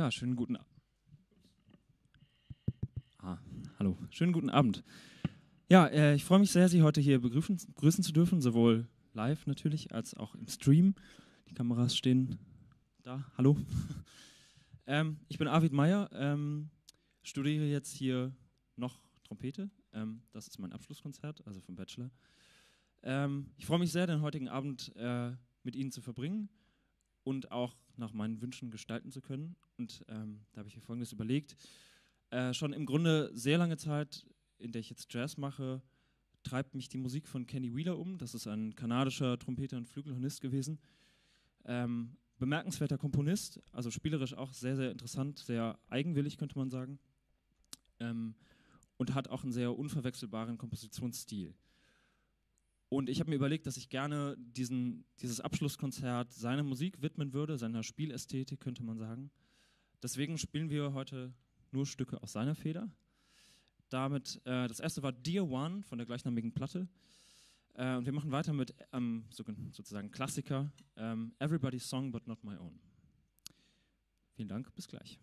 Ja, schönen guten Abend. Ah, hallo, schönen guten Abend. Ja, äh, ich freue mich sehr, Sie heute hier begrüßen, begrüßen zu dürfen, sowohl live natürlich als auch im Stream. Die Kameras stehen da. Hallo. ähm, ich bin Arvid Meyer, ähm, studiere jetzt hier noch Trompete. Ähm, das ist mein Abschlusskonzert, also vom Bachelor. Ähm, ich freue mich sehr, den heutigen Abend äh, mit Ihnen zu verbringen und auch nach meinen Wünschen gestalten zu können. Und ähm, da habe ich mir Folgendes überlegt. Äh, schon im Grunde sehr lange Zeit, in der ich jetzt Jazz mache, treibt mich die Musik von Kenny Wheeler um. Das ist ein kanadischer Trompeter und Flügelhornist gewesen. Ähm, bemerkenswerter Komponist, also spielerisch auch sehr, sehr interessant, sehr eigenwillig, könnte man sagen. Ähm, und hat auch einen sehr unverwechselbaren Kompositionsstil. Und ich habe mir überlegt, dass ich gerne diesen, dieses Abschlusskonzert seiner Musik widmen würde, seiner Spielästhetik, könnte man sagen. Deswegen spielen wir heute nur Stücke aus seiner Feder. Damit, äh, das erste war Dear One von der gleichnamigen Platte. Äh, und wir machen weiter mit ähm, so, sozusagen Klassiker, ähm, Everybody's Song But Not My Own. Vielen Dank, bis gleich.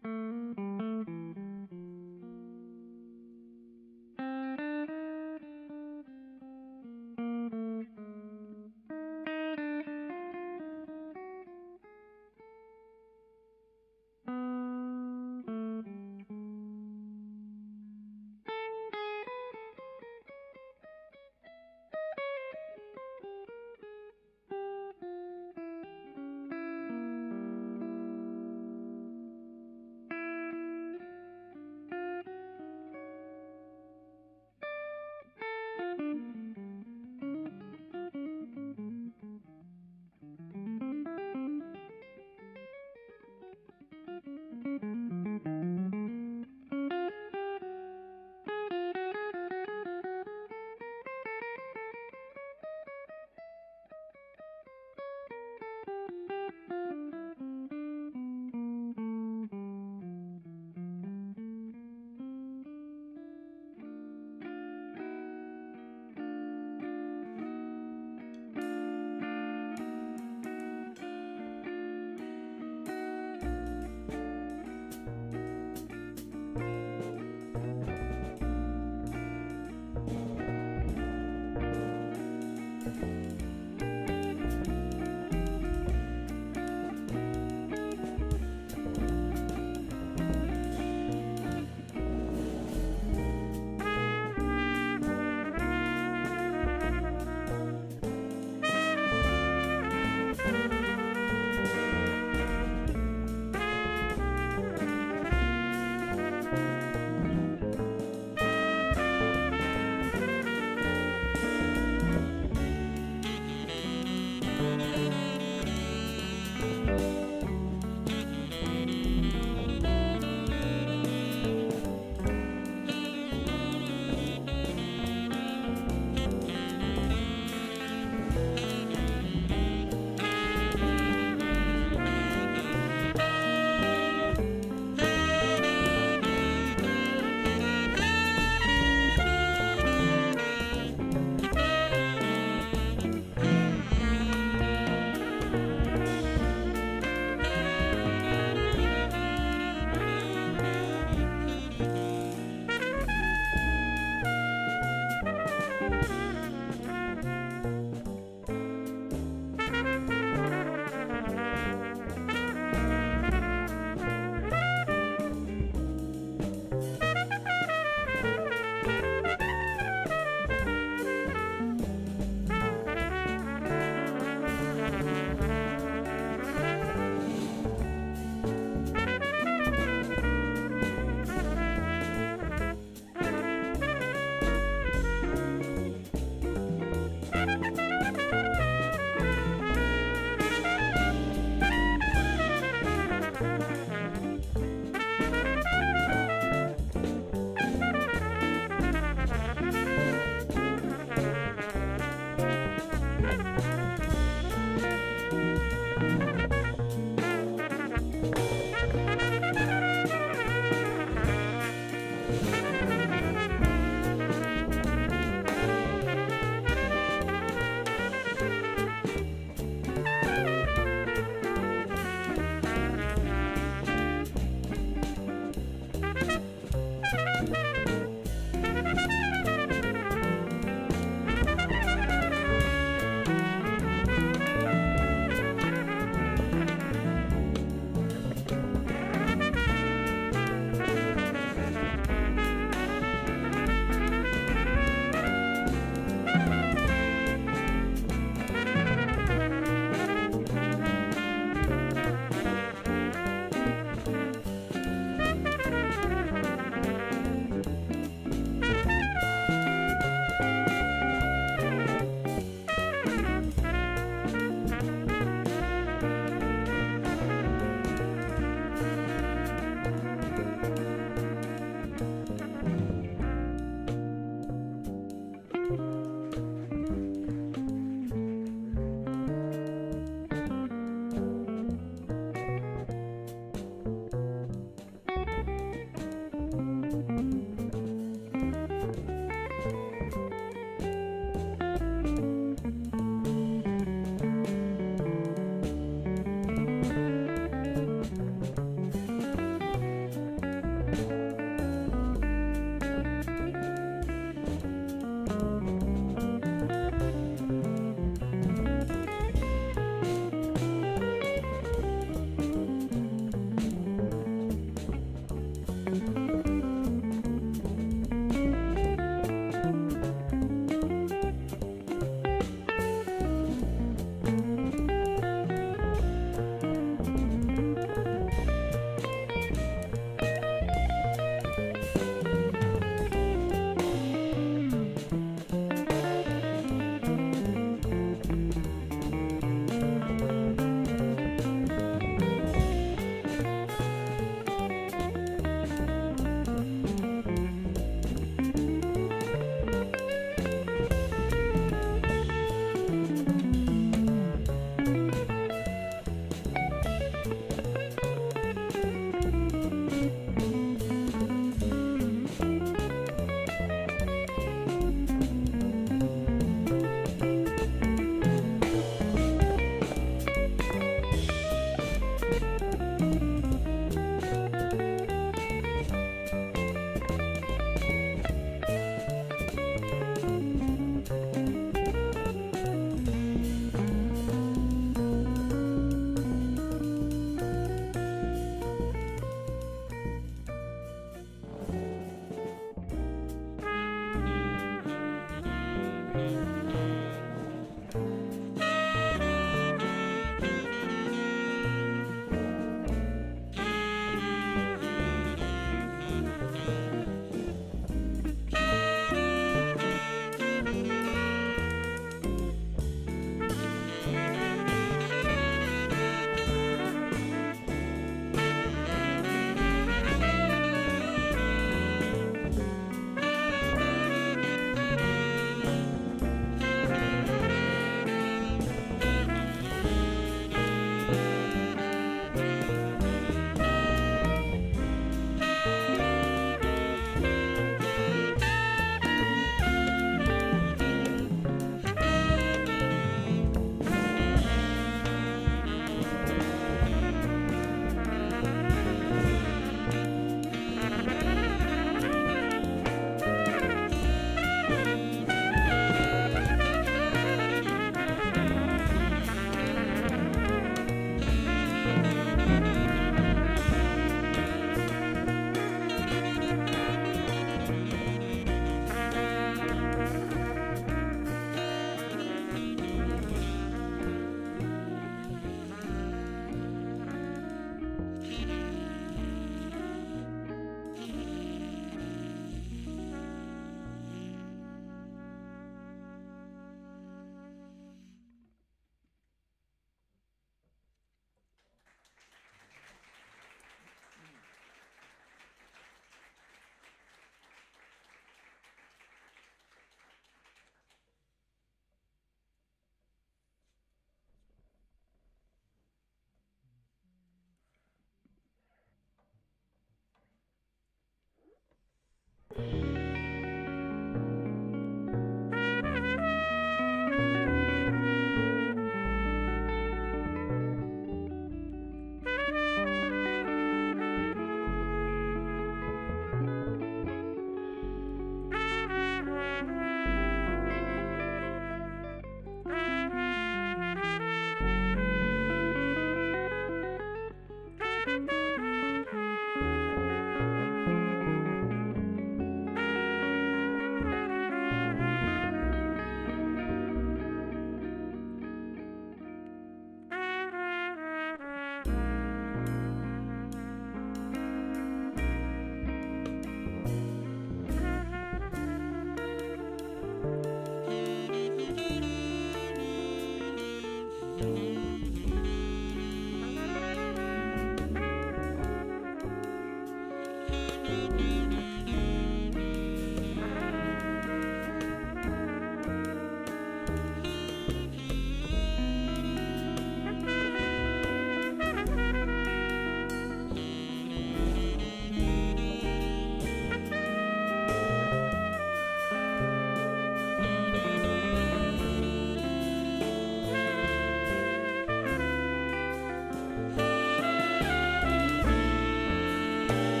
you.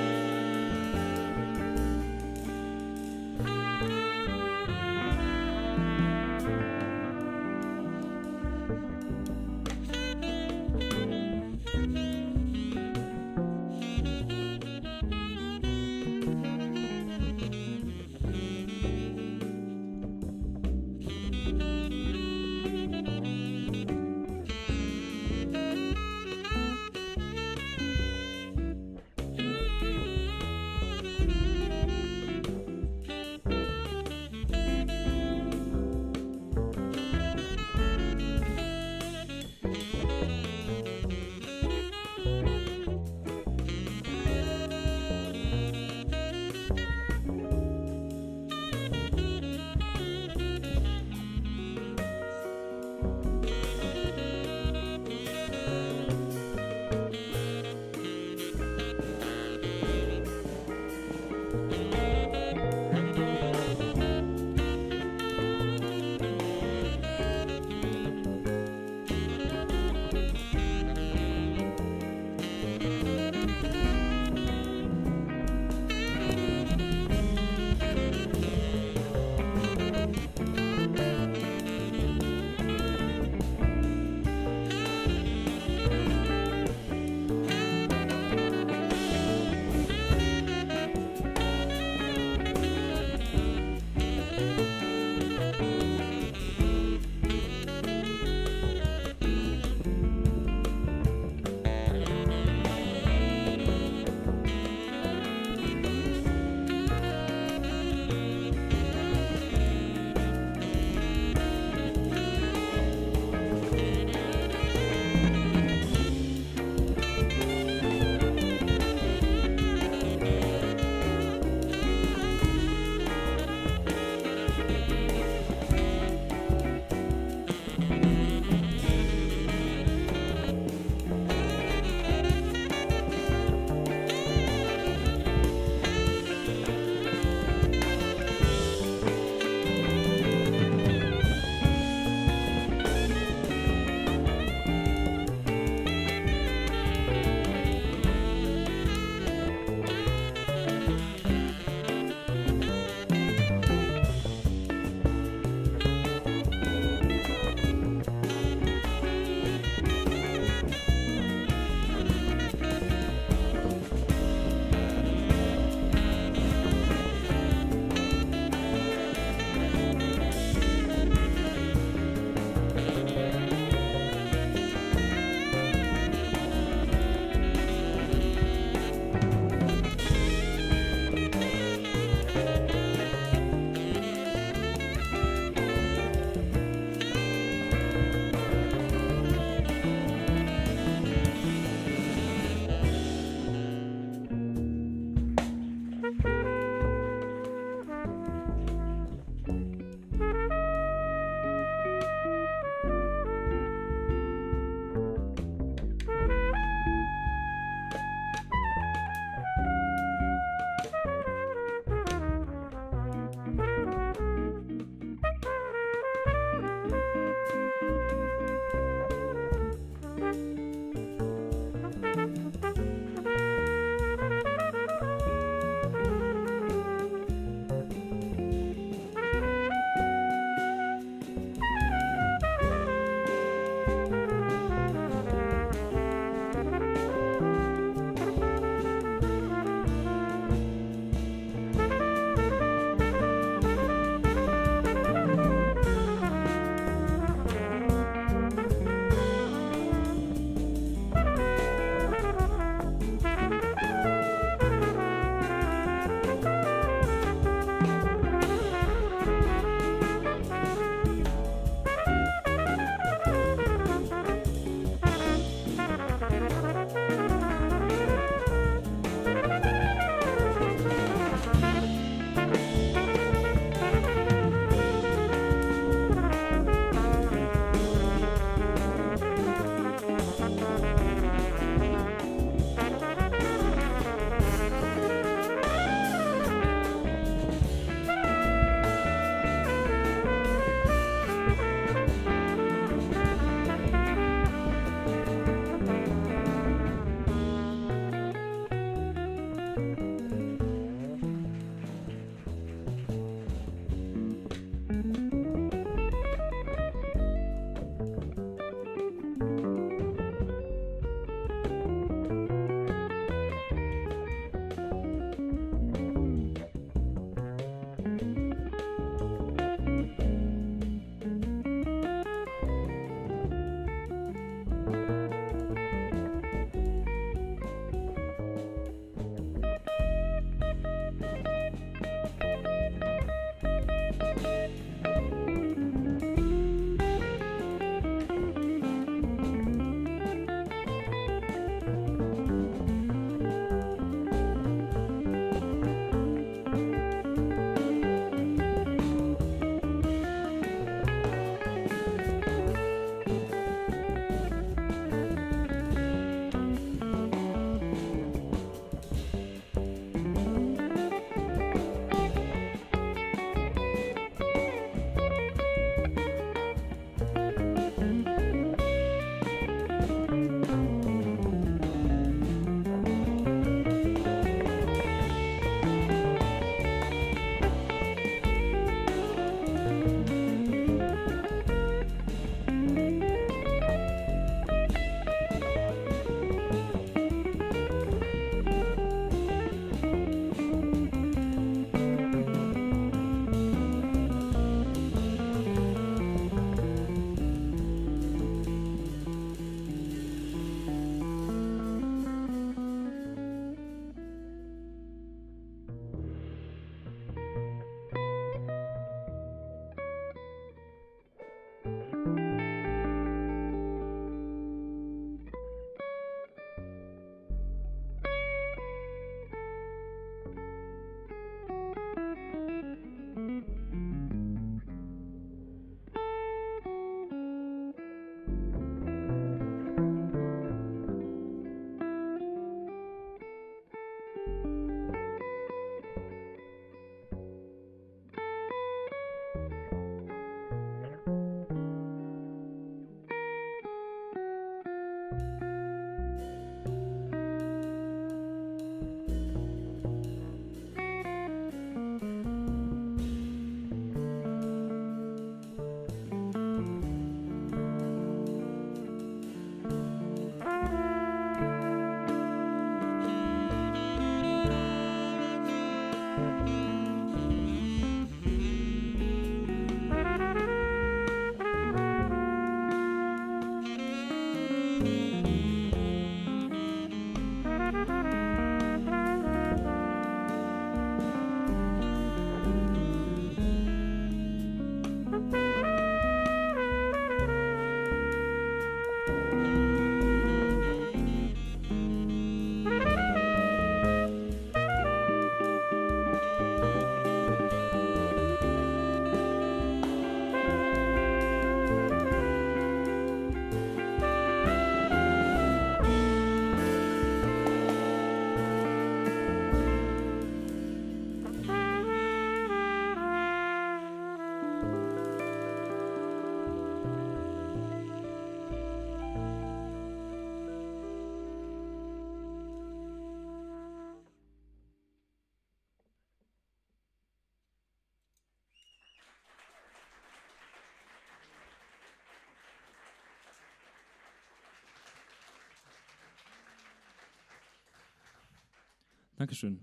Dankeschön.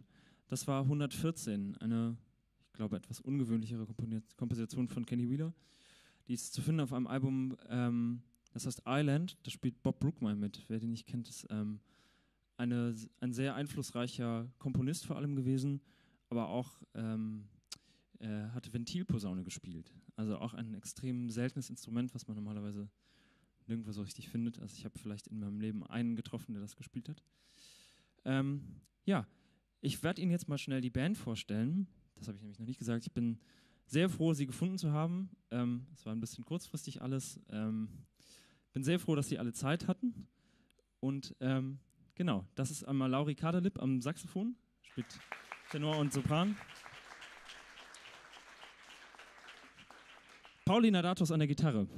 Das war 114, eine, ich glaube, etwas ungewöhnlichere Komposition von Kenny Wheeler. Die ist zu finden auf einem Album, ähm, das heißt Island. Da spielt Bob Brookmeyer mit. Wer den nicht kennt, ist ähm, eine, ein sehr einflussreicher Komponist vor allem gewesen, aber auch ähm, er hat Ventilposaune gespielt. Also auch ein extrem seltenes Instrument, was man normalerweise nirgendwo so richtig findet. Also ich habe vielleicht in meinem Leben einen getroffen, der das gespielt hat. Ähm, ja, ich werde Ihnen jetzt mal schnell die Band vorstellen. Das habe ich nämlich noch nicht gesagt. Ich bin sehr froh, Sie gefunden zu haben. Ähm, es war ein bisschen kurzfristig alles. Ähm, bin sehr froh, dass Sie alle Zeit hatten. Und ähm, genau, das ist einmal Lauri Kaderlip am Saxophon, spielt Tenor und Sopran. Paulina Datos an der Gitarre.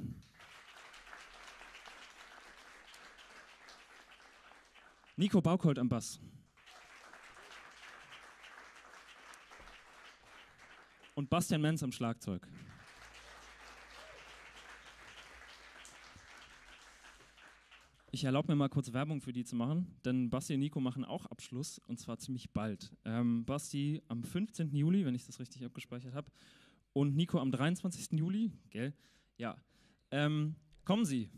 Nico Baukold am Bass. Und Bastian Menz am Schlagzeug. Ich erlaube mir mal kurz Werbung für die zu machen, denn Basti und Nico machen auch Abschluss und zwar ziemlich bald. Ähm, Basti am 15. Juli, wenn ich das richtig abgespeichert habe, und Nico am 23. Juli, gell? Ja. Ähm, kommen Sie,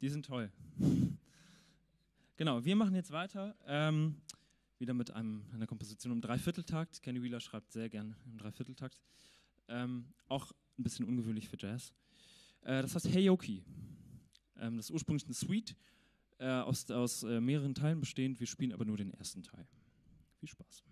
die sind toll. genau, wir machen jetzt weiter. Ähm, wieder mit einem, einer Komposition um Dreivierteltakt. Kenny Wheeler schreibt sehr gern im Dreivierteltakt. Ähm, auch ein bisschen ungewöhnlich für Jazz. Äh, das heißt Heyoki. Ähm, das ist ursprünglich eine Suite äh, aus, aus äh, mehreren Teilen bestehend. Wir spielen aber nur den ersten Teil. Viel Spaß.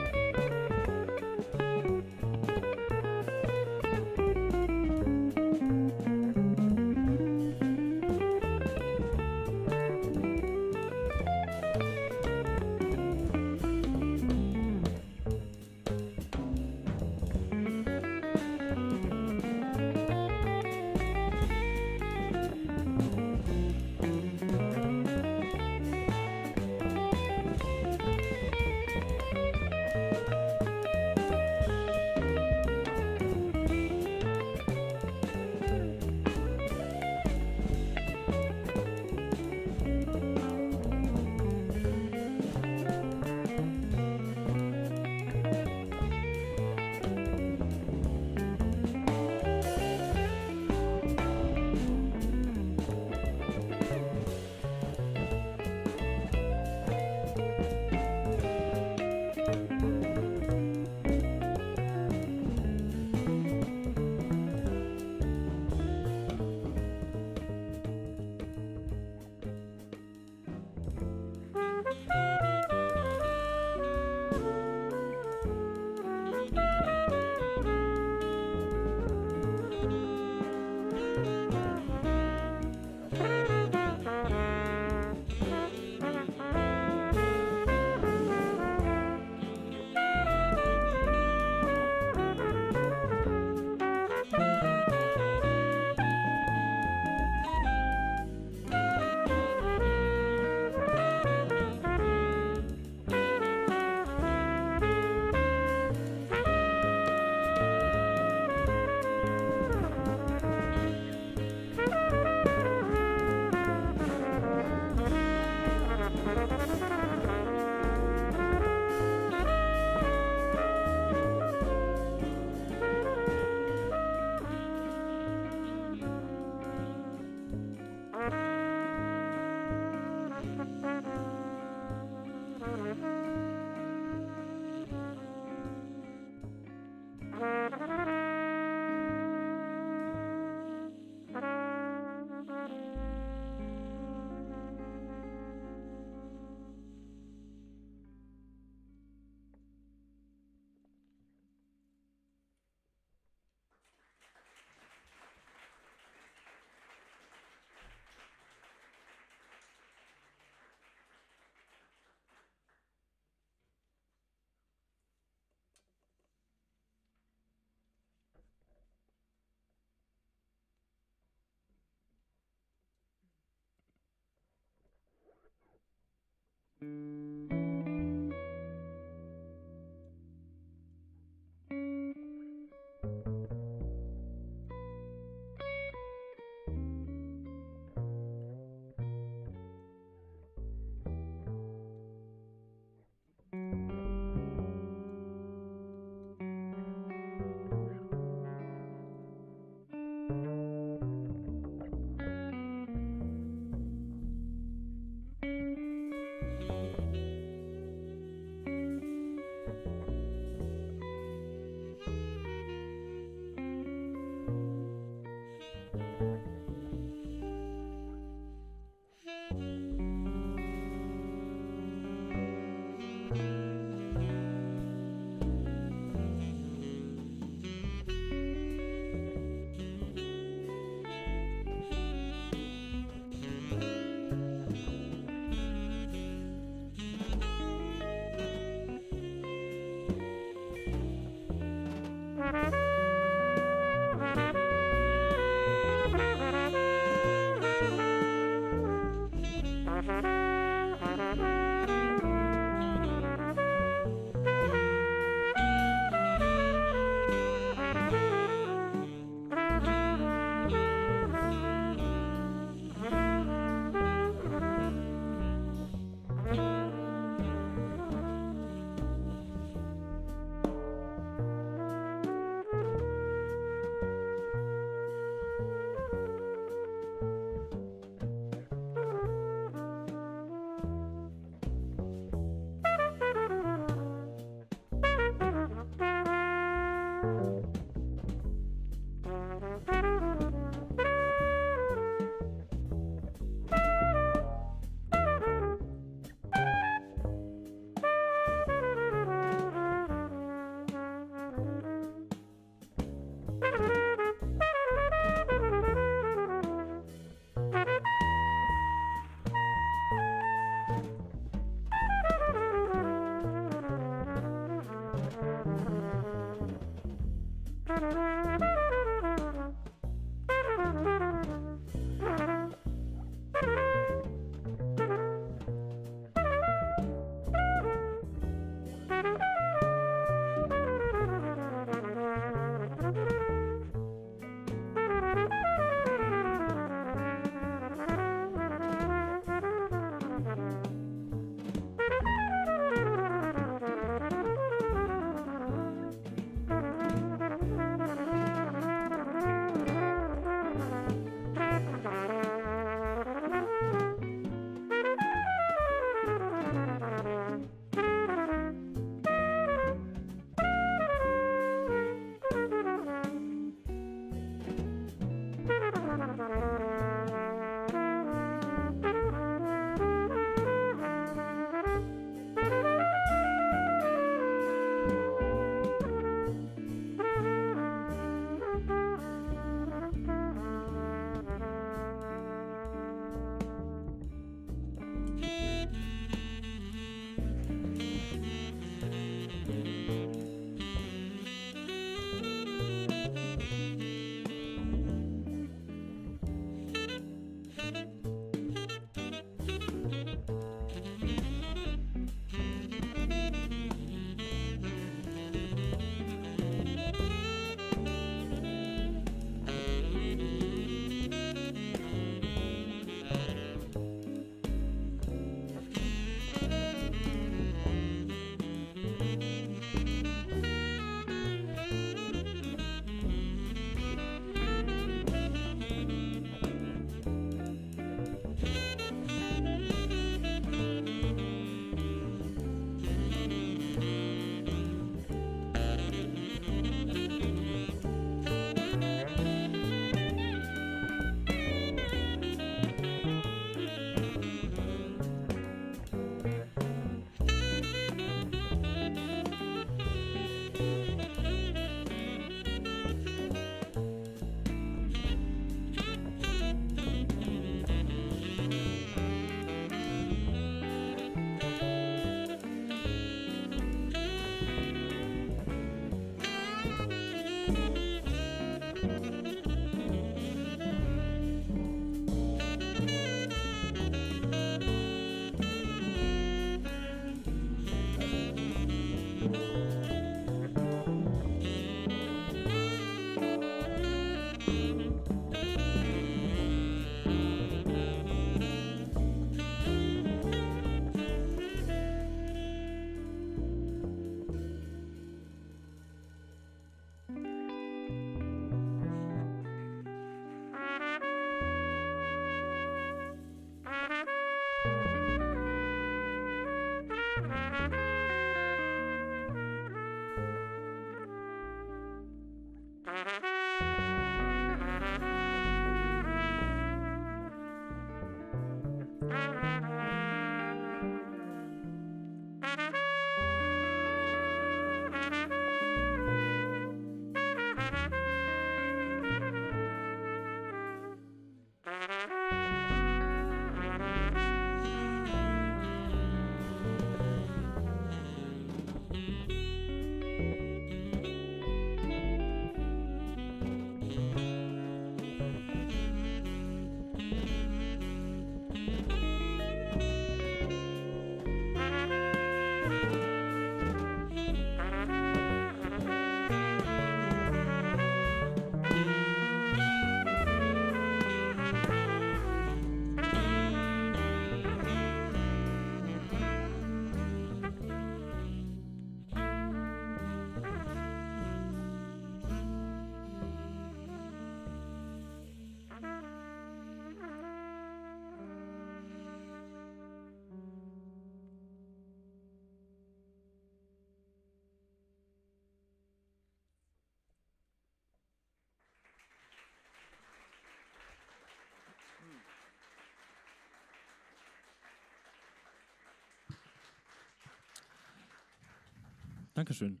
Dankeschön.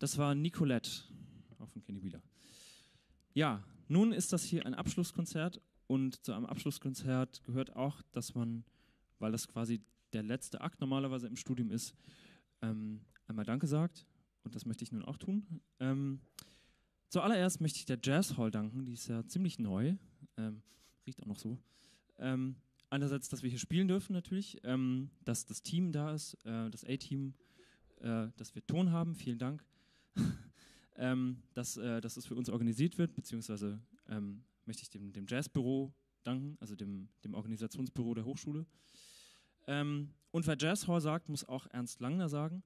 Das war Nicolette, auch von Kenny Wheeler. Ja, nun ist das hier ein Abschlusskonzert und zu einem Abschlusskonzert gehört auch, dass man, weil das quasi der letzte Akt normalerweise im Studium ist, ähm, einmal Danke sagt und das möchte ich nun auch tun. Ähm, zuallererst möchte ich der Jazz Hall danken, die ist ja ziemlich neu, ähm, riecht auch noch so. Ähm, einerseits, dass wir hier spielen dürfen natürlich, ähm, dass das Team da ist, äh, das A-Team, äh, dass wir Ton haben, vielen Dank, ähm, dass, äh, dass es für uns organisiert wird, beziehungsweise ähm, möchte ich dem, dem Jazzbüro danken, also dem, dem Organisationsbüro der Hochschule. Ähm, und wer Jazz Hall sagt, muss auch Ernst Langner sagen.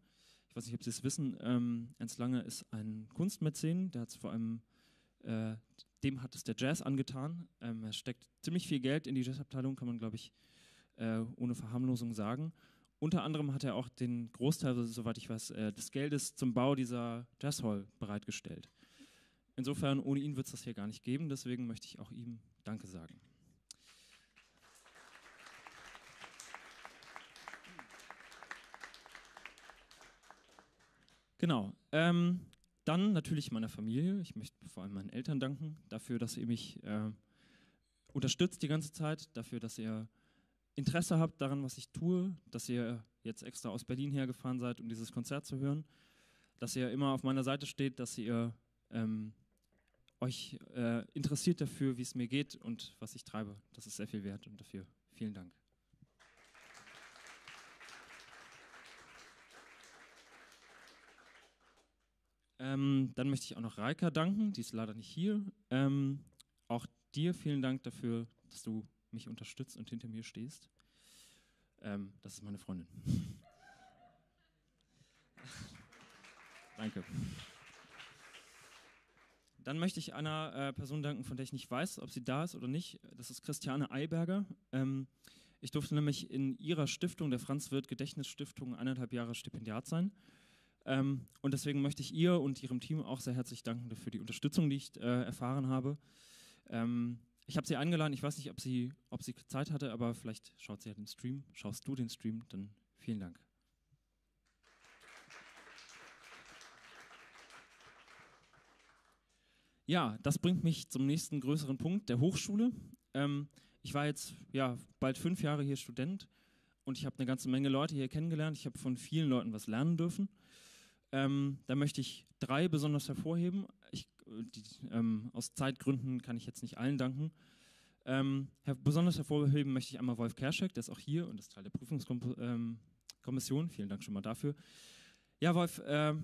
Ich weiß nicht, ob Sie es wissen, ähm, Ernst Langner ist ein Kunstmäzen, der hat vor allem, äh, dem hat es der Jazz angetan. Ähm, er steckt ziemlich viel Geld in die Jazzabteilung, kann man, glaube ich, äh, ohne Verharmlosung sagen. Unter anderem hat er auch den Großteil, soweit ich weiß, äh, des Geldes zum Bau dieser Jazzhall bereitgestellt. Insofern, ohne ihn wird es das hier gar nicht geben, deswegen möchte ich auch ihm Danke sagen. Genau. Ähm, dann natürlich meiner Familie. Ich möchte vor allem meinen Eltern danken dafür, dass ihr mich äh, unterstützt die ganze Zeit, dafür, dass ihr Interesse habt daran, was ich tue, dass ihr jetzt extra aus Berlin hergefahren seid, um dieses Konzert zu hören, dass ihr immer auf meiner Seite steht, dass ihr ähm, euch äh, interessiert dafür, wie es mir geht und was ich treibe. Das ist sehr viel wert und dafür vielen Dank. Ähm, dann möchte ich auch noch Reika danken, die ist leider nicht hier. Ähm, auch dir vielen Dank dafür, dass du mich unterstützt und hinter mir stehst. Ähm, das ist meine Freundin. Danke. Dann möchte ich einer äh, Person danken, von der ich nicht weiß, ob sie da ist oder nicht. Das ist Christiane Eiberger. Ähm, ich durfte nämlich in ihrer Stiftung, der Franz-Wirth Gedächtnisstiftung, eineinhalb Jahre Stipendiat sein. Ähm, und deswegen möchte ich ihr und ihrem Team auch sehr herzlich danken für die Unterstützung, die ich äh, erfahren habe. Ähm, ich habe sie eingeladen, ich weiß nicht, ob sie, ob sie Zeit hatte, aber vielleicht schaut sie ja den Stream. Schaust du den Stream, dann vielen Dank. Ja, das bringt mich zum nächsten größeren Punkt, der Hochschule. Ähm, ich war jetzt ja, bald fünf Jahre hier Student und ich habe eine ganze Menge Leute hier kennengelernt. Ich habe von vielen Leuten was lernen dürfen. Ähm, da möchte ich drei besonders hervorheben. Ich, die, ähm, aus Zeitgründen kann ich jetzt nicht allen danken. Ähm, besonders hervorheben möchte ich einmal Wolf Kerschek, der ist auch hier und ist Teil der Prüfungskommission. Vielen Dank schon mal dafür. Ja, Wolf, äh,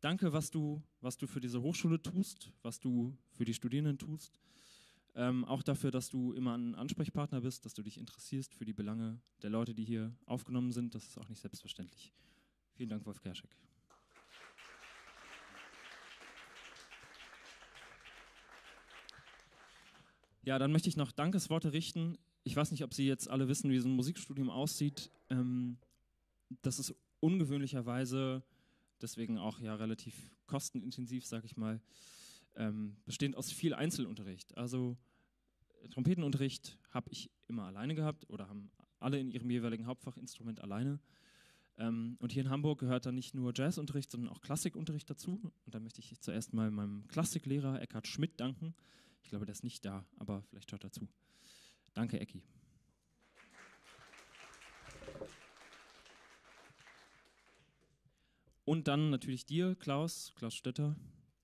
danke, was du, was du für diese Hochschule tust, was du für die Studierenden tust. Ähm, auch dafür, dass du immer ein Ansprechpartner bist, dass du dich interessierst für die Belange der Leute, die hier aufgenommen sind. Das ist auch nicht selbstverständlich. Vielen Dank, Wolf Kerschek. Ja, dann möchte ich noch Dankesworte richten. Ich weiß nicht, ob Sie jetzt alle wissen, wie so ein Musikstudium aussieht. Ähm, das ist ungewöhnlicherweise, deswegen auch ja relativ kostenintensiv, sage ich mal, ähm, bestehend aus viel Einzelunterricht. Also Trompetenunterricht habe ich immer alleine gehabt oder haben alle in ihrem jeweiligen Hauptfachinstrument alleine. Ähm, und hier in Hamburg gehört dann nicht nur Jazzunterricht, sondern auch Klassikunterricht dazu. Und da möchte ich zuerst mal meinem Klassiklehrer Eckhard Schmidt danken. Ich glaube, der ist nicht da, aber vielleicht hört er zu. Danke, Ecki. Und dann natürlich dir, Klaus, Klaus Stötter,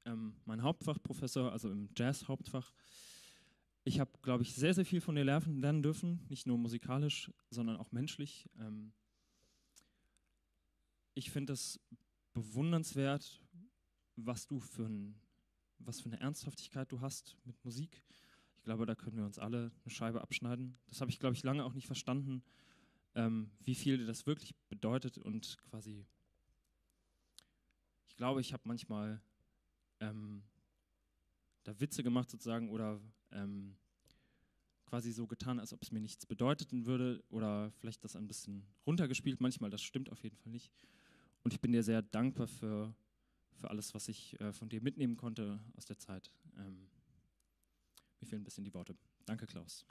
ähm, mein Hauptfachprofessor, also im Jazz-Hauptfach. Ich habe, glaube ich, sehr, sehr viel von dir lernen dürfen, nicht nur musikalisch, sondern auch menschlich. Ähm, ich finde es bewundernswert, was du für, ein, was für eine Ernsthaftigkeit du hast mit Musik. Ich glaube, da können wir uns alle eine Scheibe abschneiden. Das habe ich, glaube ich, lange auch nicht verstanden, ähm, wie viel das wirklich bedeutet und quasi ich glaube, ich habe manchmal ähm, da Witze gemacht sozusagen oder ähm, quasi so getan, als ob es mir nichts bedeuteten würde oder vielleicht das ein bisschen runtergespielt. Manchmal, das stimmt auf jeden Fall nicht. Und ich bin dir sehr dankbar für, für alles, was ich äh, von dir mitnehmen konnte aus der Zeit. Ähm, mir fehlen ein bisschen die Worte. Danke, Klaus.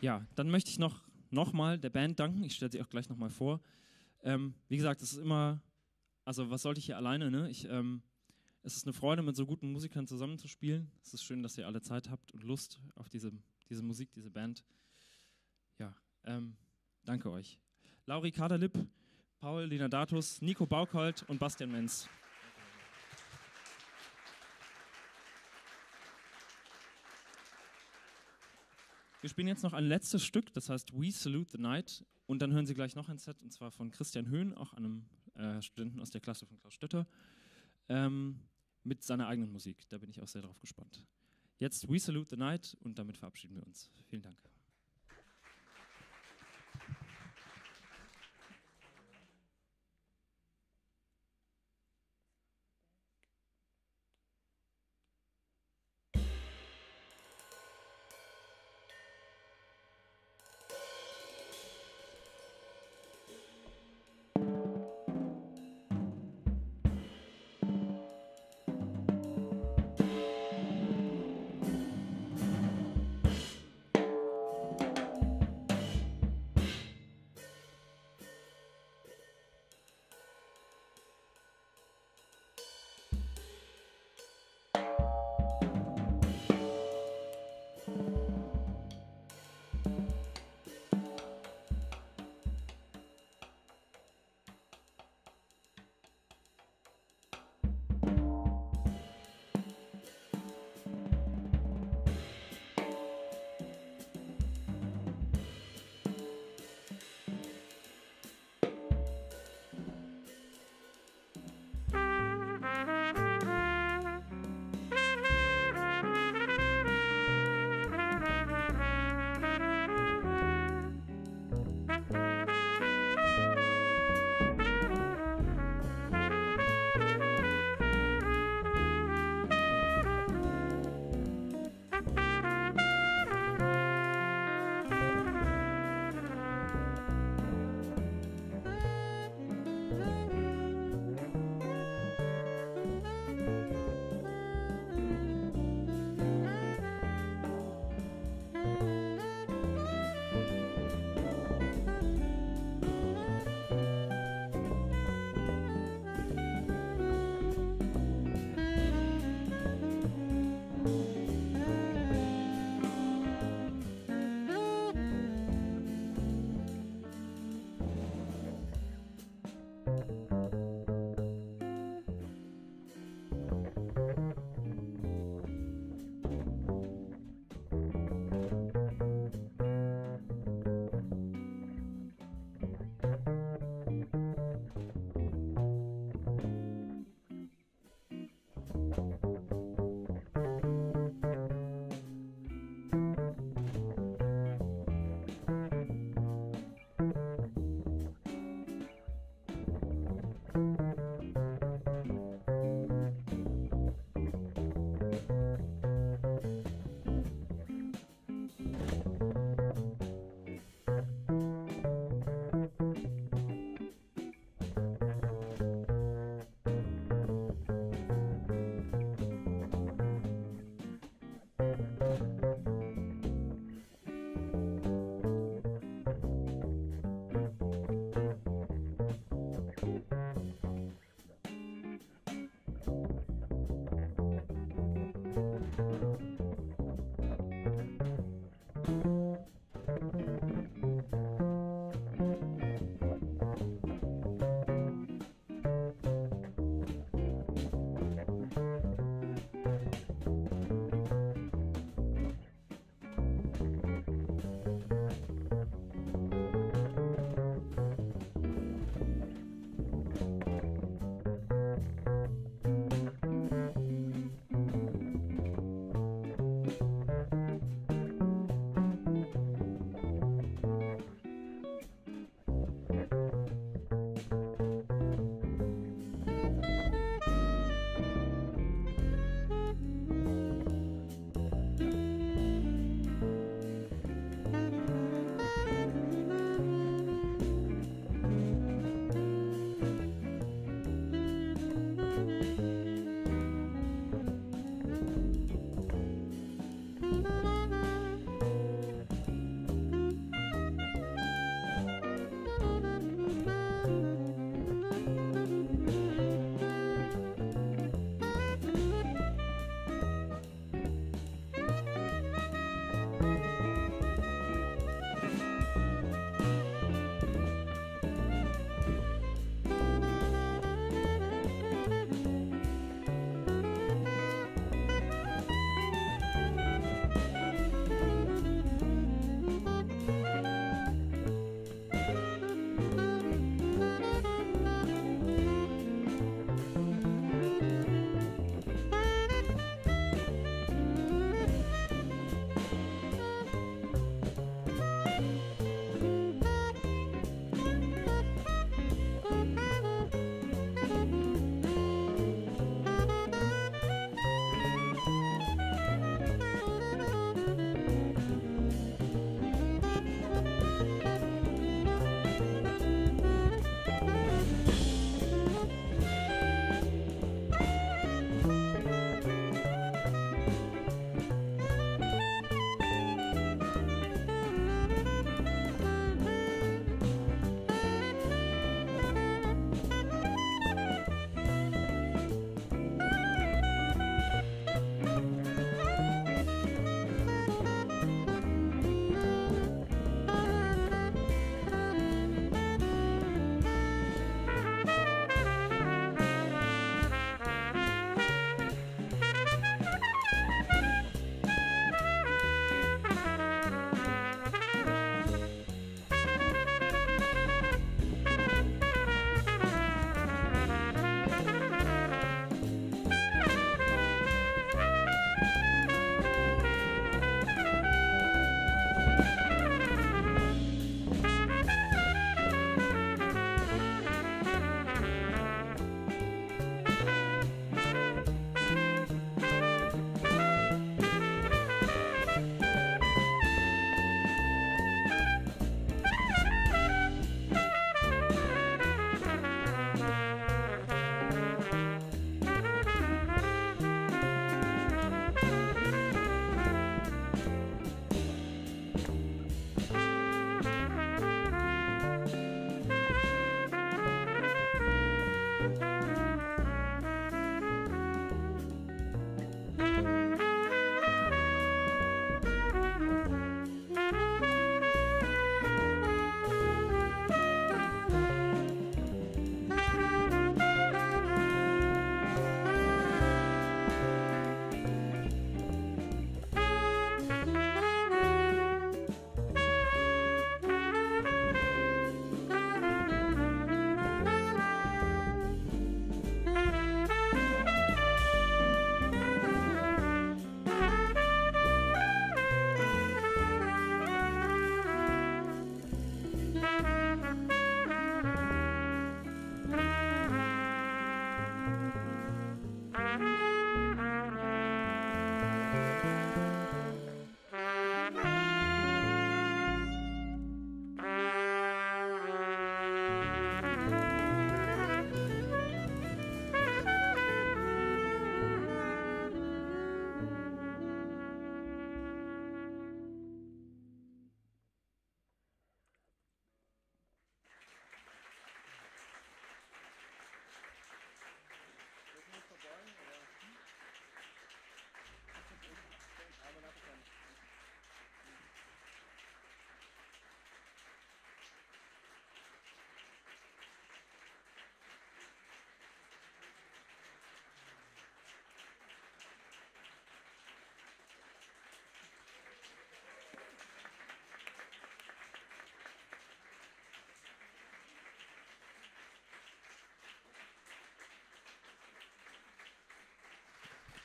Ja, dann möchte ich noch, noch mal der Band danken. Ich stelle sie auch gleich noch mal vor. Ähm, wie gesagt, es ist immer, also was sollte ich hier alleine, ne? Ich, ähm, es ist eine Freude, mit so guten Musikern zusammenzuspielen. Es ist schön, dass ihr alle Zeit habt und Lust auf diese, diese Musik, diese Band. Ja, ähm, danke euch. Lauri Kaderlipp, Paul Linadatus, Nico Baukold und Bastian Menz. Wir spielen jetzt noch ein letztes Stück, das heißt We Salute the Night. Und dann hören Sie gleich noch ein Set, und zwar von Christian Höhn, auch einem äh, Studenten aus der Klasse von Klaus Stötter, ähm, mit seiner eigenen Musik. Da bin ich auch sehr drauf gespannt. Jetzt We Salute the Night und damit verabschieden wir uns. Vielen Dank.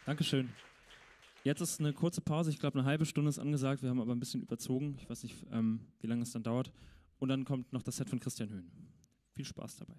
Dankeschön. Jetzt ist eine kurze Pause. Ich glaube, eine halbe Stunde ist angesagt. Wir haben aber ein bisschen überzogen. Ich weiß nicht, ähm, wie lange es dann dauert. Und dann kommt noch das Set von Christian Höhn. Viel Spaß dabei.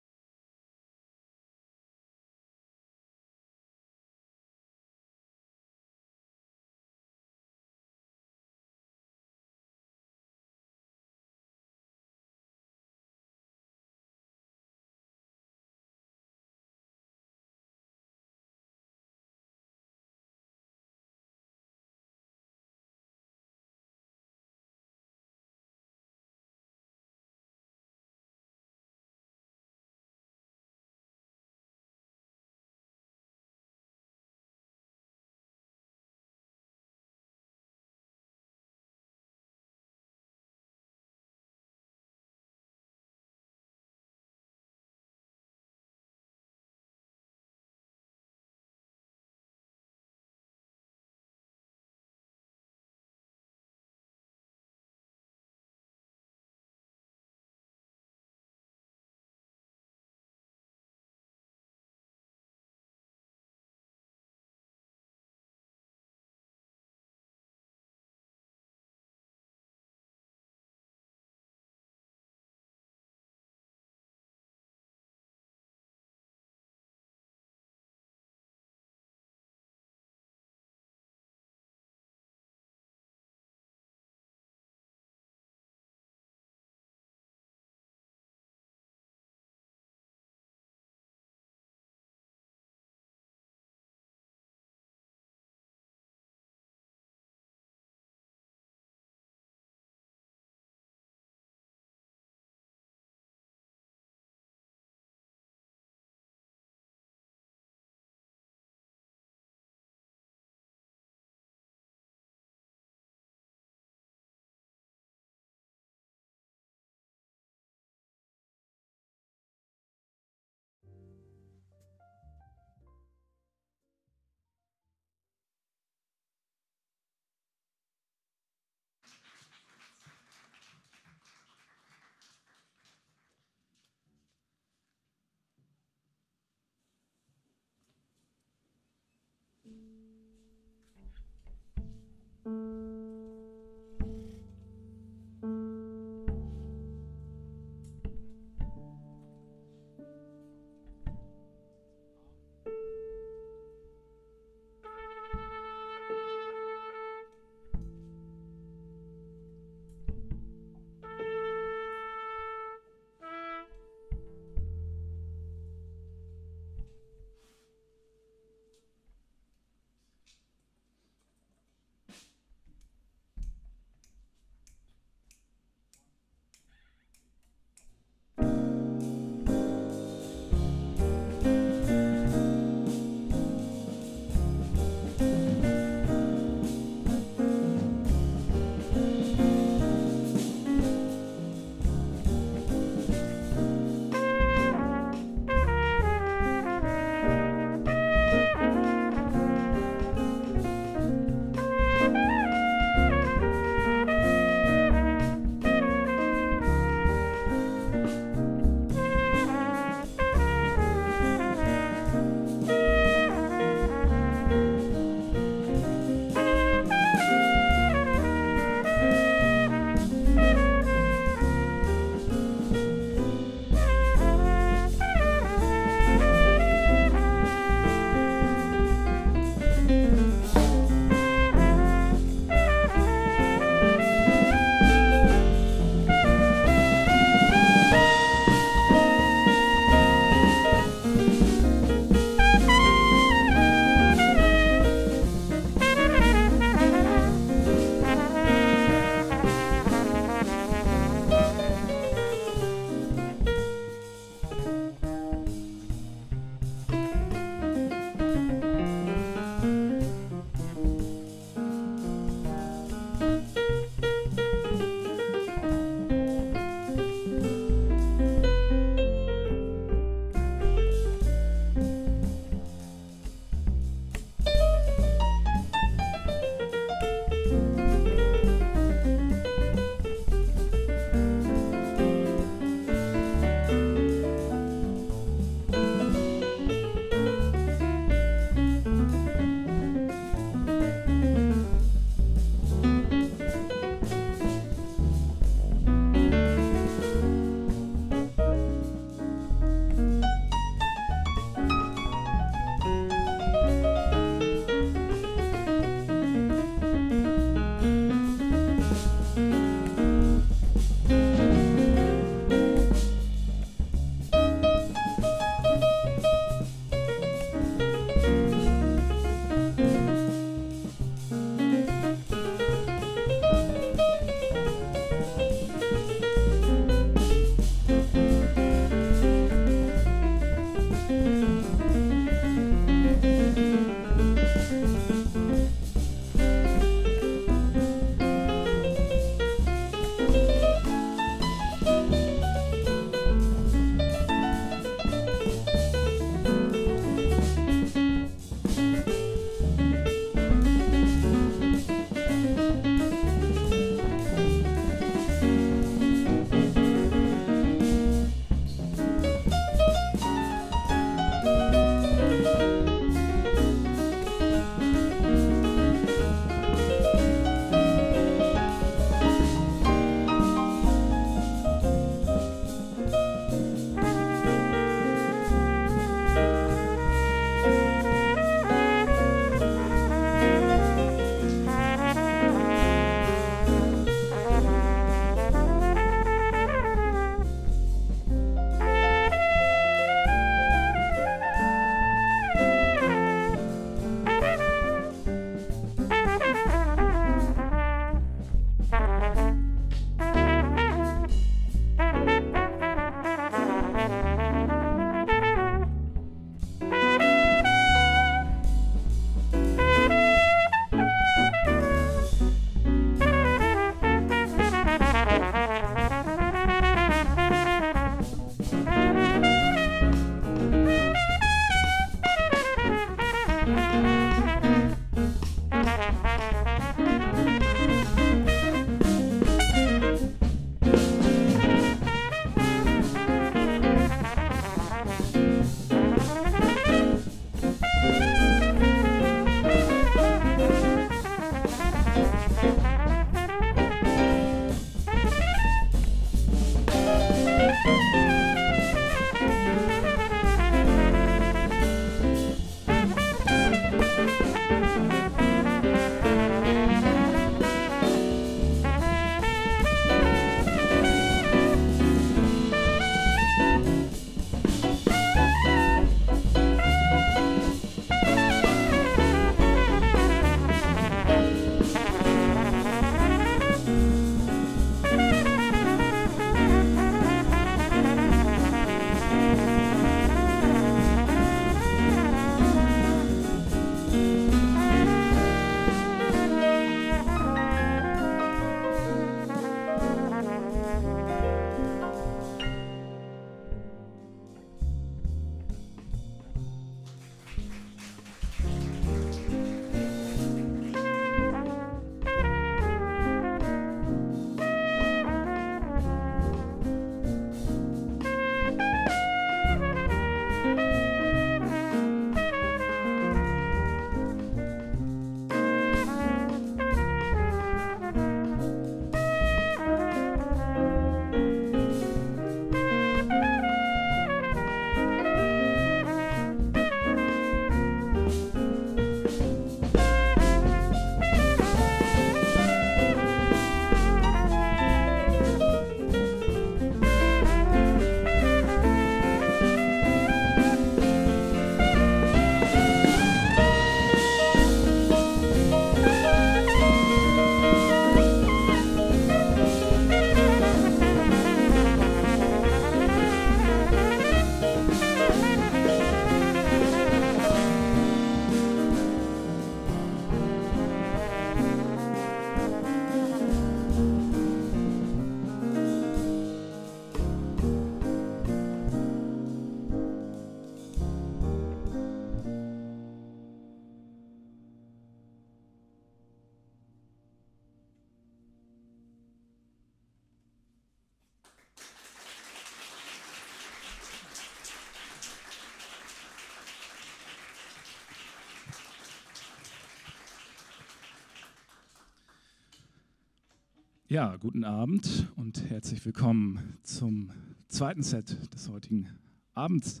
Ja, guten Abend und herzlich willkommen zum zweiten Set des heutigen Abends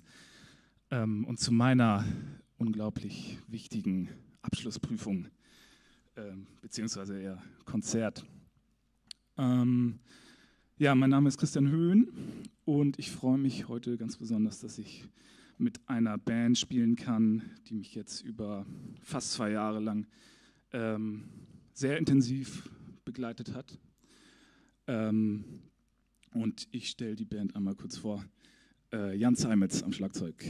ähm, und zu meiner unglaublich wichtigen Abschlussprüfung, ähm, beziehungsweise eher Konzert. Ähm, ja, mein Name ist Christian Höhn und ich freue mich heute ganz besonders, dass ich mit einer Band spielen kann, die mich jetzt über fast zwei Jahre lang ähm, sehr intensiv begleitet hat. Ähm, und ich stelle die Band einmal kurz vor. Äh, Jan Zeimetz am Schlagzeug.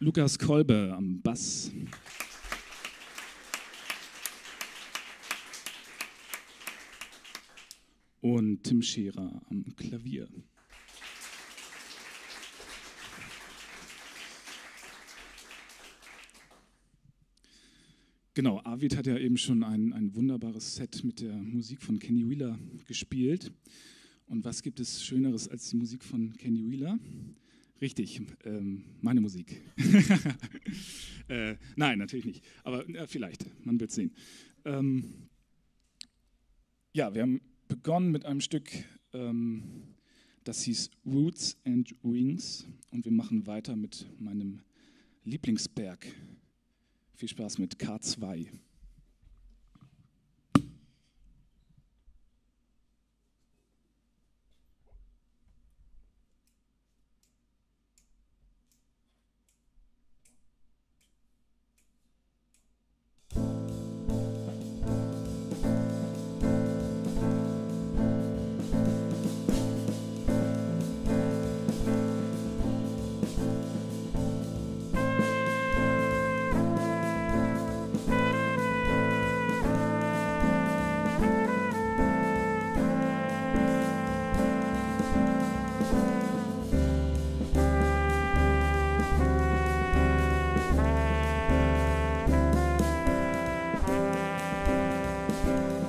Lukas Kolbe am Bass. Und Tim Scherer am Klavier. Genau, Arvid hat ja eben schon ein, ein wunderbares Set mit der Musik von Kenny Wheeler gespielt. Und was gibt es Schöneres als die Musik von Kenny Wheeler? Richtig, ähm, meine Musik. äh, nein, natürlich nicht, aber äh, vielleicht, man wird sehen. Ähm, ja, wir haben begonnen mit einem Stück, ähm, das hieß Roots and Wings und wir machen weiter mit meinem Lieblingsberg, viel Spaß mit K2. Música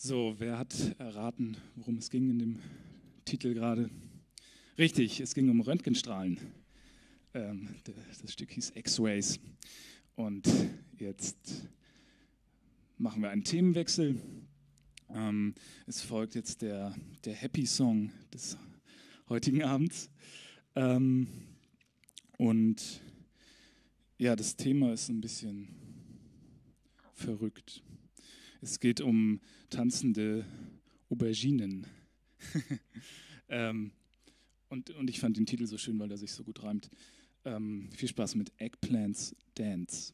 So, wer hat erraten, worum es ging in dem Titel gerade? Richtig, es ging um Röntgenstrahlen. Ähm, das Stück hieß X-Rays. Und jetzt machen wir einen Themenwechsel Ähm, es folgt jetzt der, der Happy Song des heutigen Abends. Ähm, und ja, das Thema ist ein bisschen verrückt. Es geht um tanzende Auberginen. ähm, und, und ich fand den Titel so schön, weil er sich so gut reimt. Ähm, viel Spaß mit Eggplants Dance.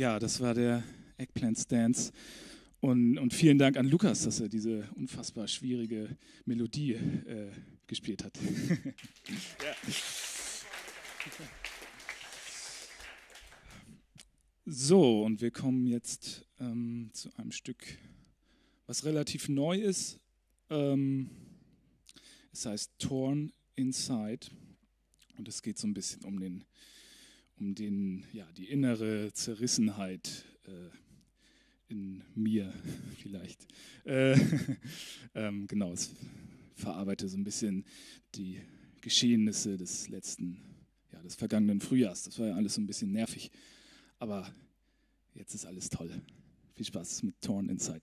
Ja, das war der Eggplant Dance. Und, und vielen Dank an Lukas, dass er diese unfassbar schwierige Melodie äh, gespielt hat. So, und wir kommen jetzt ähm, zu einem Stück, was relativ neu ist. Ähm, es heißt Torn Inside und es geht so ein bisschen um den, um den, ja, die innere Zerrissenheit äh, in mir vielleicht. Äh, ähm, genau, es verarbeitet so ein bisschen die Geschehnisse des letzten, ja, des vergangenen Frühjahrs. Das war ja alles so ein bisschen nervig. Aber jetzt ist alles toll. Viel Spaß mit Torn Inside.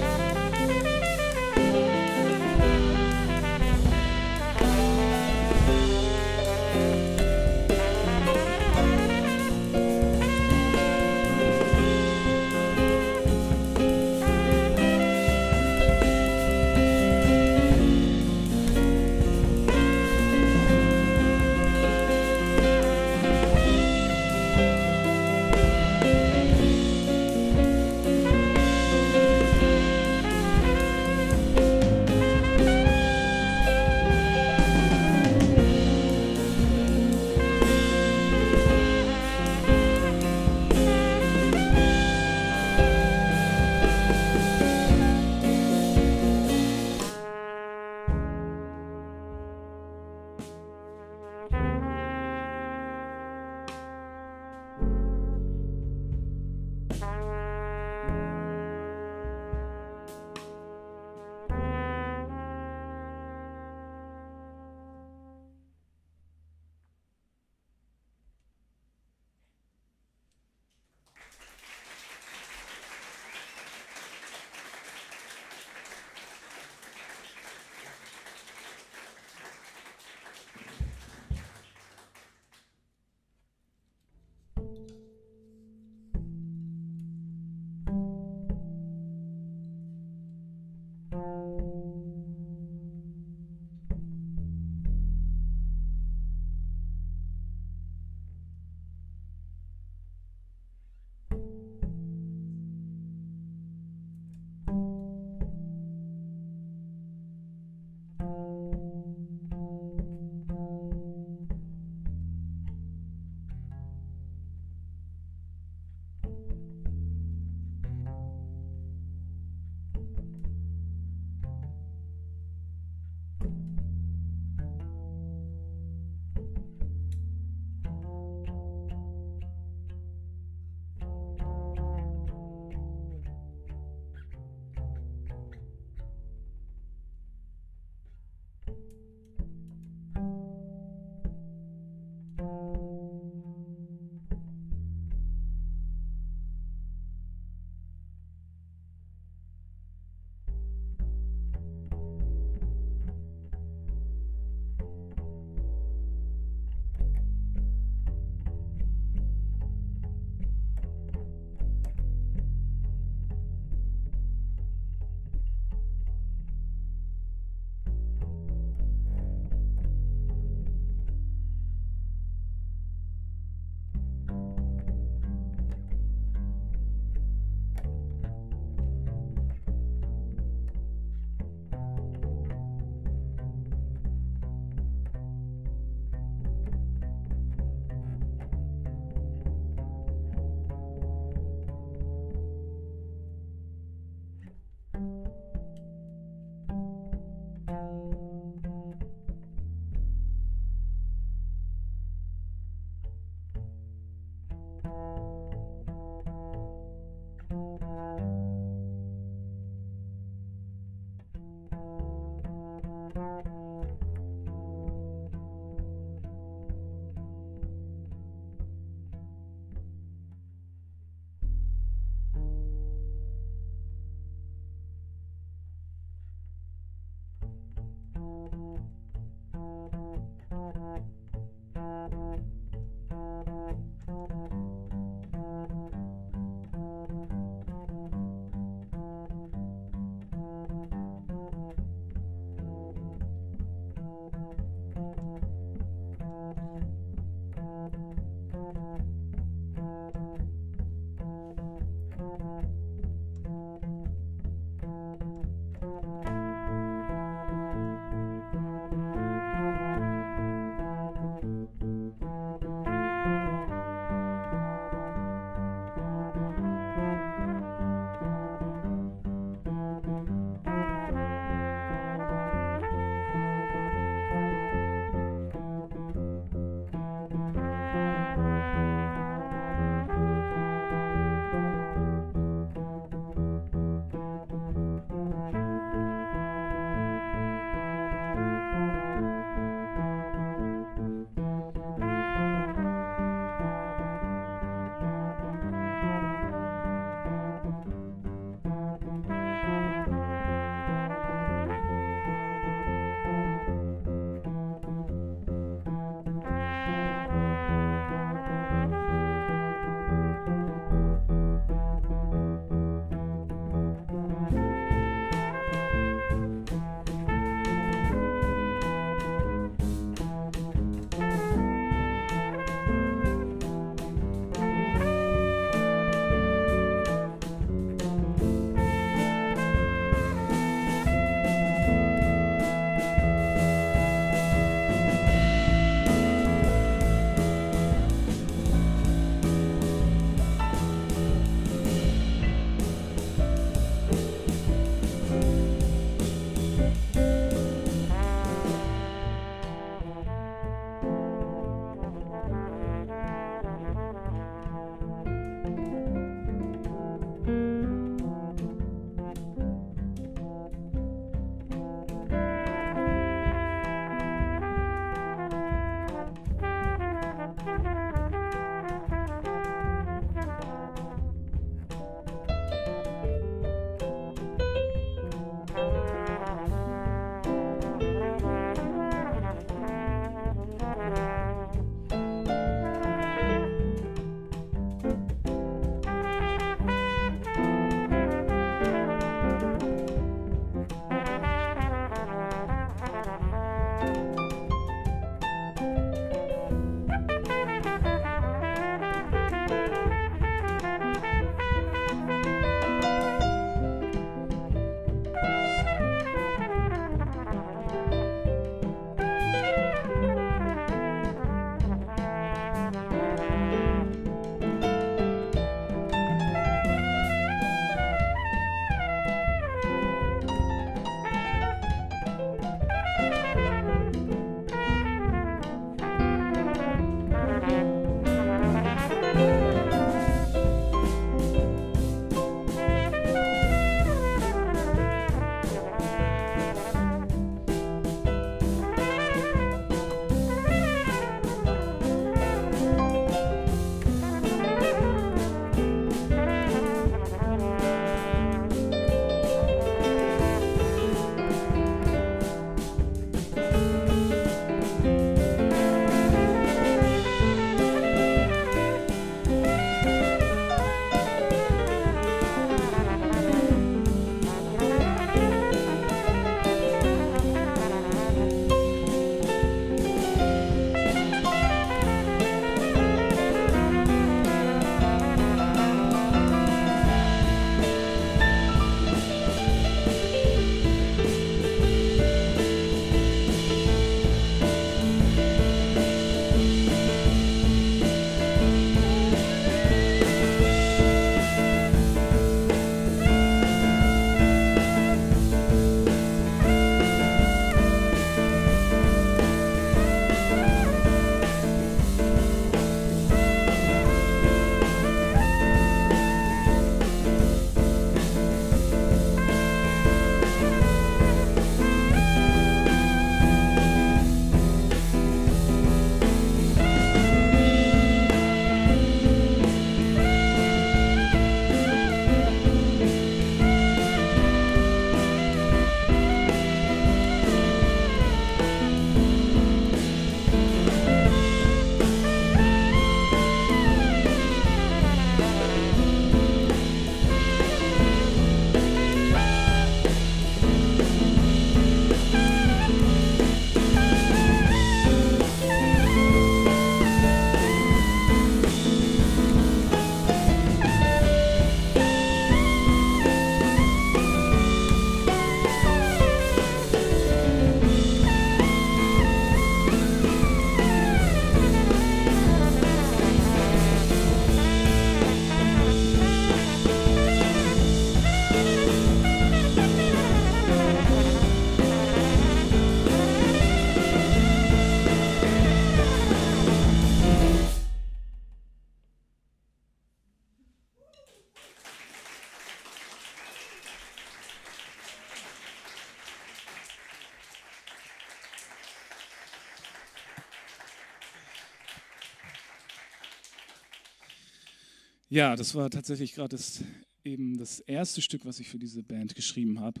Ja, das war tatsächlich gerade das, eben das erste Stück, was ich für diese Band geschrieben habe.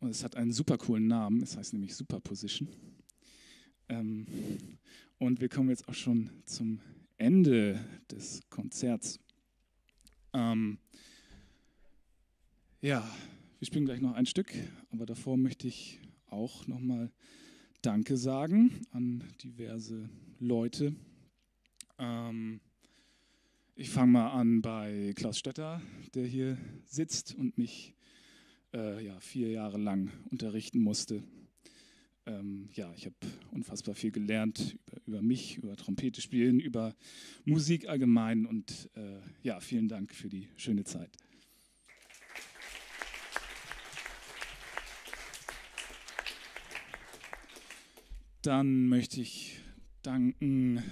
Und es hat einen super coolen Namen. Es heißt nämlich Superposition. Ähm, und wir kommen jetzt auch schon zum Ende des Konzerts. Ähm, ja, wir spielen gleich noch ein Stück, aber davor möchte ich auch nochmal Danke sagen an diverse Leute. Ähm, ich fange mal an bei Klaus Stetter, der hier sitzt und mich äh, ja, vier Jahre lang unterrichten musste. Ähm, ja, ich habe unfassbar viel gelernt über, über, mich, über Trompete spielen, über Musik allgemein und äh, ja, vielen Dank für die schöne Zeit. Dann möchte ich danken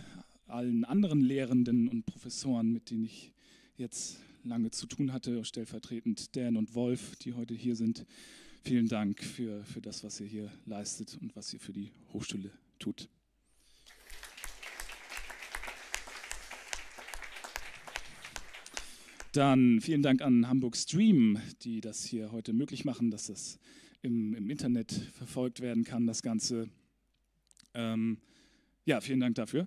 allen anderen Lehrenden und Professoren, mit denen ich jetzt lange zu tun hatte, stellvertretend Dan und Wolf, die heute hier sind. Vielen Dank für, für das, was ihr hier leistet und was ihr für die Hochschule tut. Dann vielen Dank an Hamburg Stream, die das hier heute möglich machen, dass das im, im Internet verfolgt werden kann, das Ganze. Ähm, ja, vielen Dank dafür.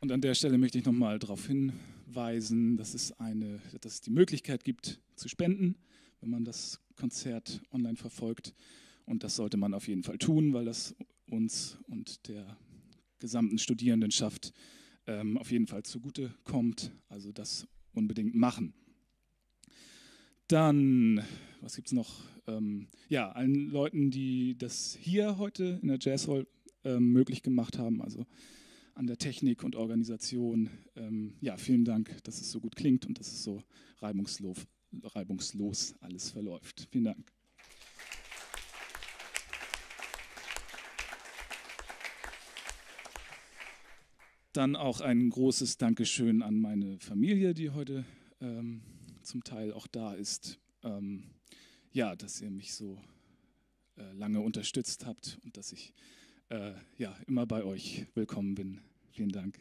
Und an der Stelle möchte ich nochmal darauf hinweisen, dass es, eine, dass es die Möglichkeit gibt zu spenden, wenn man das Konzert online verfolgt. Und das sollte man auf jeden Fall tun, weil das uns und der gesamten Studierendenschaft ähm, auf jeden Fall zugute kommt. Also das unbedingt machen. Dann, was gibt es noch? Ähm, ja, allen Leuten, die das hier heute in der Jazz Hall ähm, möglich gemacht haben, also an der Technik und Organisation. Ähm, ja, vielen Dank, dass es so gut klingt und dass es so reibungslos, reibungslos alles verläuft. Vielen Dank. Dann auch ein großes Dankeschön an meine Familie, die heute ähm, zum Teil auch da ist. Ähm, ja, dass ihr mich so äh, lange unterstützt habt und dass ich äh, ja, immer bei euch willkommen bin. Vielen Dank.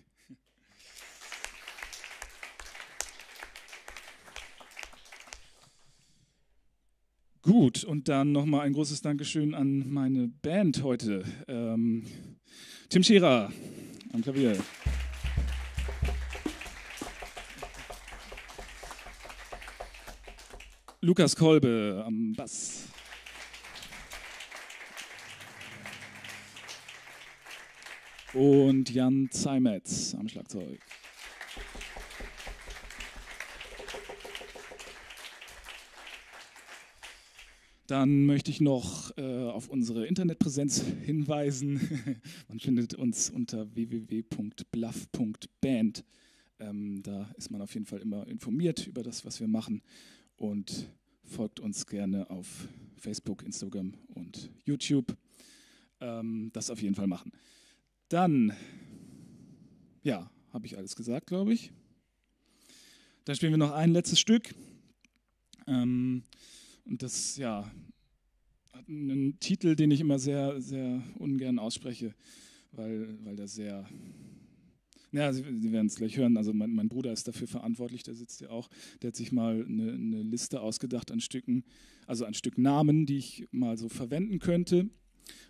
Gut, und dann nochmal ein großes Dankeschön an meine Band heute. Ähm, Tim Scherer am Klavier. Lukas Kolbe am Bass. Und Jan Zeimetz am Schlagzeug. Dann möchte ich noch äh, auf unsere Internetpräsenz hinweisen. man findet uns unter www.bluff.band. Ähm, da ist man auf jeden Fall immer informiert über das, was wir machen und folgt uns gerne auf Facebook, Instagram und YouTube. Ähm, das auf jeden Fall machen. Dann, ja, habe ich alles gesagt, glaube ich. Dann spielen wir noch ein letztes Stück. Ähm, und das, ja, hat einen Titel, den ich immer sehr, sehr ungern ausspreche, weil, weil der sehr ja, Sie, Sie werden es gleich hören. Also mein, mein, Bruder ist dafür verantwortlich, der sitzt ja auch. Der hat sich mal eine, eine, Liste ausgedacht an Stücken, also an Stück Namen, die ich mal so verwenden könnte,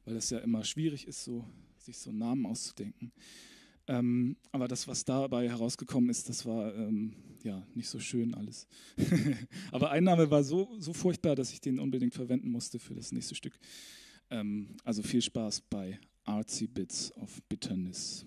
weil das ja immer schwierig ist, so, sich so Namen auszudenken. Ähm, aber das, was dabei herausgekommen ist, das war ähm, ja nicht so schön alles. aber ein Name war so, so furchtbar, dass ich den unbedingt verwenden musste für das nächste Stück. Ähm, also viel Spaß bei Artsy Bits of Bitterness.